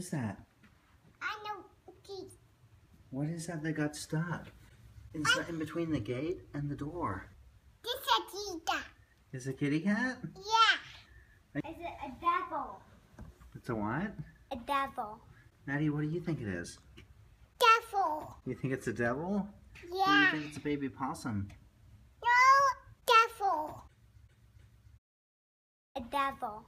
is that? I know. Okay. What is that that got stuck? It's in between the gate and the door. This is a kitty cat. Is it a kitty cat? Yeah. Is it a devil? It's a what? A devil. Madi, what do you think it is? Devil. You think it's a devil? Yeah. Or you think it's a baby possum? No, devil. A devil.